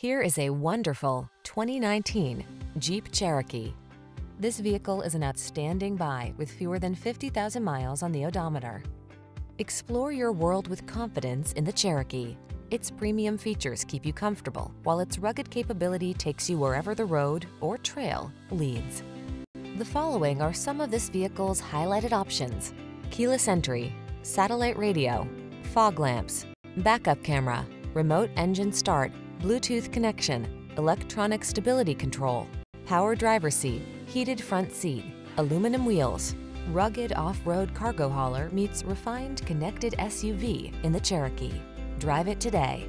Here is a wonderful 2019 Jeep Cherokee. This vehicle is an outstanding buy with fewer than 50,000 miles on the odometer. Explore your world with confidence in the Cherokee. Its premium features keep you comfortable, while its rugged capability takes you wherever the road or trail leads. The following are some of this vehicle's highlighted options. Keyless entry, satellite radio, fog lamps, backup camera, remote engine start, Bluetooth connection, electronic stability control, power driver seat, heated front seat, aluminum wheels. Rugged off-road cargo hauler meets refined connected SUV in the Cherokee. Drive it today.